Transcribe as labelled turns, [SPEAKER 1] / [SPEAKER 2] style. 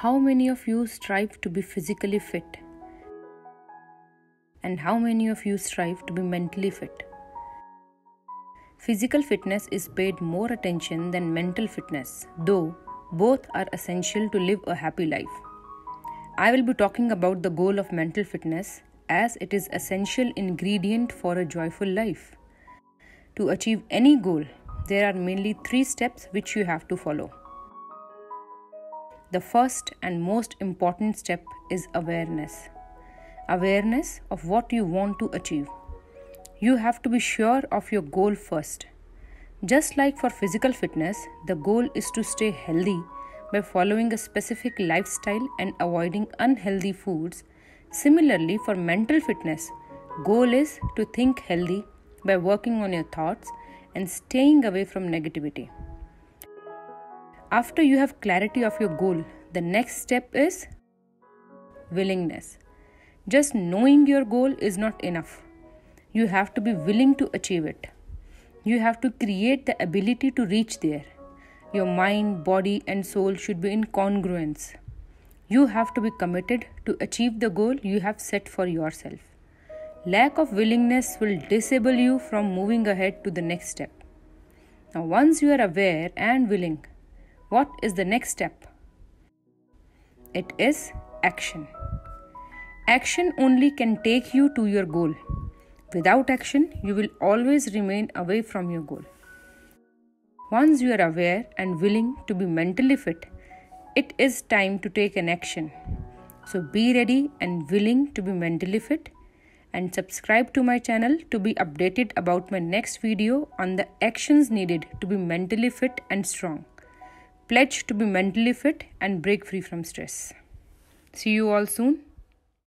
[SPEAKER 1] How many of you strive to be physically fit? And how many of you strive to be mentally fit? Physical fitness is paid more attention than mental fitness, though both are essential to live a happy life. I will be talking about the goal of mental fitness as it is essential ingredient for a joyful life. To achieve any goal, there are mainly 3 steps which you have to follow. The first and most important step is awareness. Awareness of what you want to achieve. You have to be sure of your goal first. Just like for physical fitness, the goal is to stay healthy by following a specific lifestyle and avoiding unhealthy foods. Similarly, for mental fitness, goal is to think healthy by working on your thoughts and staying away from negativity. After you have clarity of your goal, the next step is willingness. Just knowing your goal is not enough. You have to be willing to achieve it. You have to create the ability to reach there. Your mind, body, and soul should be in congruence. You have to be committed to achieve the goal you have set for yourself. Lack of willingness will disable you from moving ahead to the next step. Now, once you are aware and willing, what is the next step? It is action. Action only can take you to your goal. Without action, you will always remain away from your goal. Once you are aware and willing to be mentally fit, it is time to take an action. So be ready and willing to be mentally fit and subscribe to my channel to be updated about my next video on the actions needed to be mentally fit and strong. Pledge to be mentally fit and break free from stress. See you all soon.